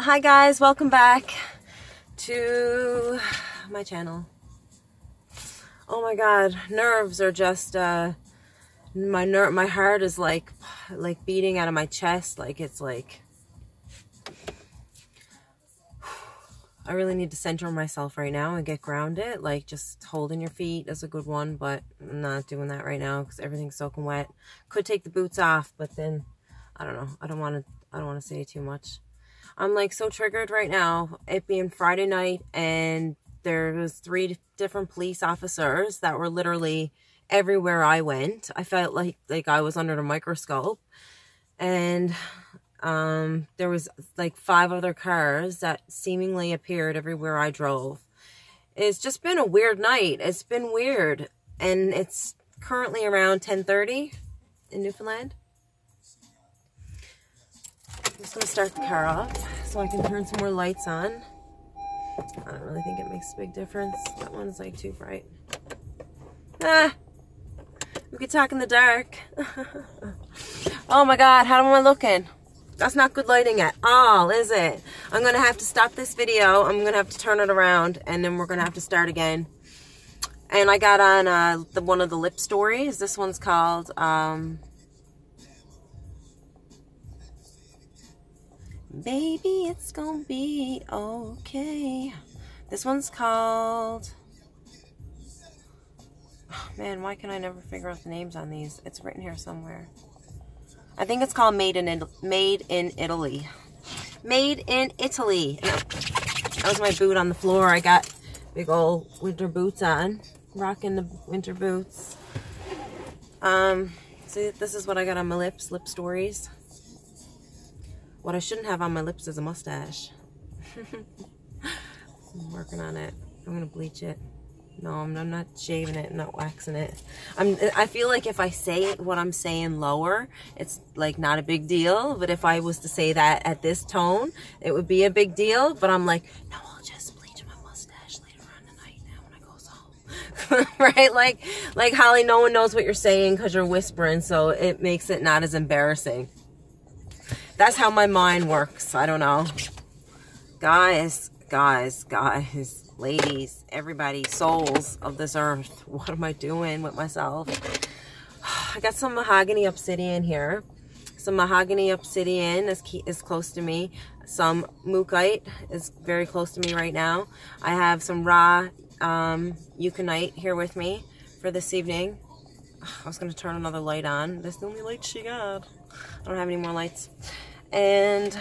hi guys, welcome back to my channel. Oh my god, nerves are just uh my nerve my heart is like like beating out of my chest like it's like I really need to center myself right now and get grounded. Like just holding your feet is a good one, but I'm not doing that right now because everything's soaking wet. Could take the boots off, but then I don't know. I don't want to. I don't want to say too much. I'm like so triggered right now. It being Friday night and there was three different police officers that were literally everywhere I went. I felt like like I was under the microscope, and um, there was like five other cars that seemingly appeared everywhere I drove. It's just been a weird night. It's been weird, and it's currently around 10:30 in Newfoundland. I'm just gonna start the car up so I can turn some more lights on. I don't really think it makes a big difference. That one's like too bright. Ah, we could talk in the dark. oh my God, how am I looking? That's not good lighting at all, is it? I'm to have to stop this video. I'm to have to turn it around and then we're to have to start again. And I got on uh, the one of the lip stories. This one's called um, Baby, it's gonna be okay. This one's called Man, why can I never figure out the names on these? It's written here somewhere. I think it's called Made in Made in Italy. Made in Italy. That was my boot on the floor. I got big old winter boots on. Rocking the winter boots. Um, see, this is what I got on my lips. Lip stories. What I shouldn't have on my lips is a mustache. I'm working on it. I'm to bleach it. No, I'm, I'm not shaving it, not waxing it. I'm, I feel like if I say what I'm saying lower, it's like not a big deal. But if I was to say that at this tone, it would be a big deal. But I'm like, no, I'll just bleach my mustache later on tonight now when I goes home. right? Like, like Holly, no one knows what you're saying because you're whispering. So it makes it not as embarrassing. That's how my mind works. I don't know. Guys, guys, guys ladies, everybody, souls of this earth. What am I doing with myself? I got some mahogany obsidian here. Some mahogany obsidian is, key, is close to me. Some mookaite is very close to me right now. I have some raw um, euconite here with me for this evening. I was going to turn another light on. That's the only light she got. I don't have any more lights. And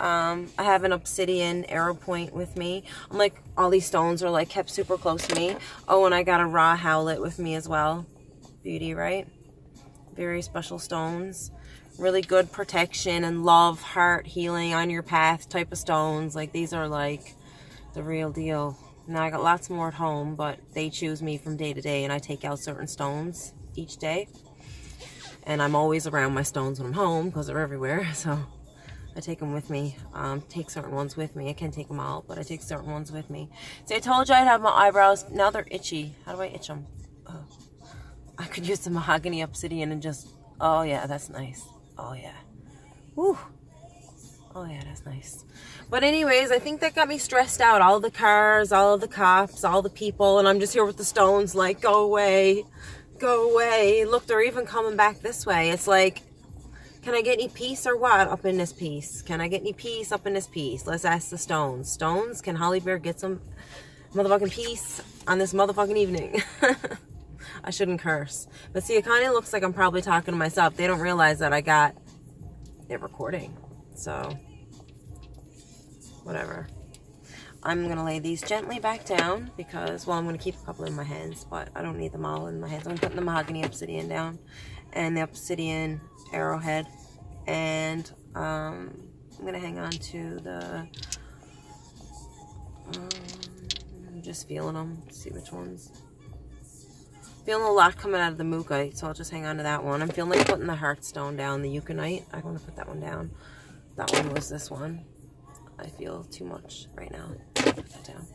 um, I have an obsidian arrow point with me. I'm like, all these stones are like kept super close to me. Oh, and I got a raw howlite with me as well. Beauty, right? Very special stones. Really good protection and love, heart, healing on your path type of stones. Like these are like the real deal. Now I got lots more at home, but they choose me from day to day and I take out certain stones each day. And I'm always around my stones when I'm home because they're everywhere. So I take them with me. Um, take certain ones with me. I can't take them out, but I take certain ones with me. See, I told you I'd have my eyebrows. Now they're itchy. How do I itch them? Oh. I could use some mahogany obsidian and just... Oh, yeah, that's nice. Oh, yeah. Woo. Oh, yeah, that's nice. But anyways, I think that got me stressed out. All the cars, all the cops, all the people. And I'm just here with the stones like, go away. Go away. Look, they're even coming back this way. It's like can I get any peace or what up in this piece? Can I get any peace up in this piece? Let's ask the stones. Stones, can Holly Bear get some motherfucking peace on this motherfucking evening? I shouldn't curse. But see, it kind of looks like I'm probably talking to myself. They don't realize that I got it recording. So, whatever. I'm going to lay these gently back down because, well, I'm going to keep a couple in my hands, but I don't need them all in my hands. I'm putting the mahogany obsidian down and the obsidian arrowhead and um, I'm gonna hang on to the um, I'm just feeling them see which ones. Feeling a lot coming out of the mookaite so I'll just hang on to that one. I'm feeling like putting the heartstone down the euconite I'm gonna put that one down. That one was this one I feel too much right now down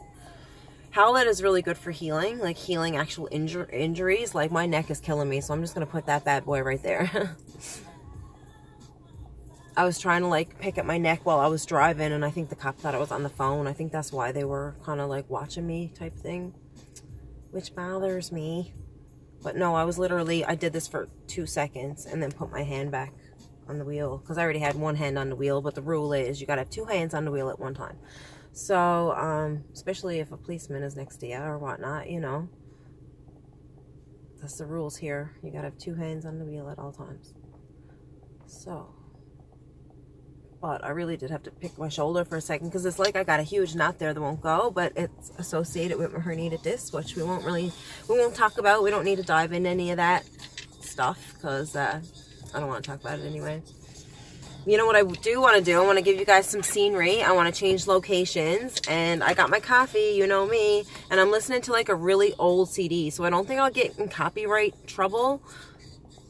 Howlite is really good for healing, like healing actual injur injuries. Like my neck is killing me, so I'm just going to put that bad boy right there. I was trying to like pick at my neck while I was driving and I think the cop thought I was on the phone. I think that's why they were kind of like watching me type thing, which bothers me. But no, I was literally, I did this for two seconds and then put my hand back on the wheel because I already had one hand on the wheel, but the rule is you got to have two hands on the wheel at one time. So, um, especially if a policeman is next to you or whatnot, you know, that's the rules here. You got to have two hands on the wheel at all times. So, but I really did have to pick my shoulder for a second because it's like I got a huge knot there that won't go, but it's associated with my herniated disc, which we won't really, we won't talk about. We don't need to dive into any of that stuff because uh, I don't want to talk about it anyway. You know what I do want to do? I want to give you guys some scenery. I want to change locations and I got my coffee, you know me, and I'm listening to like a really old CD, so I don't think I'll get in copyright trouble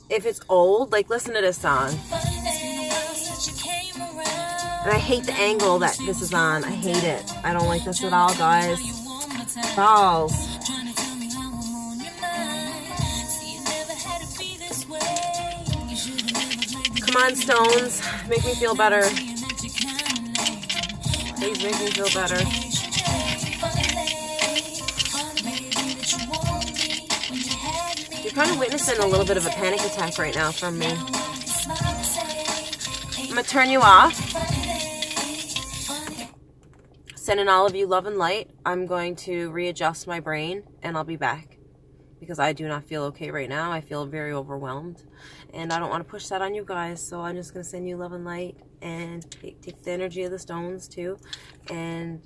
if it's old. Like listen to this song. And I hate the angle that this is on. I hate it. I don't like this at all, guys. Balls. Come on, Stones. Make me feel better. Please make me feel better. You're kind of witnessing a little bit of a panic attack right now from me. I'm going to turn you off. Sending all of you love and light. I'm going to readjust my brain and I'll be back because I do not feel okay right now. I feel very overwhelmed and I don't want to push that on you guys. So I'm just going to send you love and light and take, the energy of the stones too. And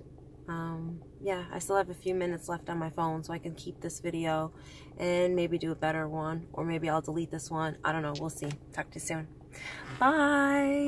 um, yeah, I still have a few minutes left on my phone so I can keep this video and maybe do a better one or maybe I'll delete this one. I don't know. We'll see. Talk to you soon. Bye.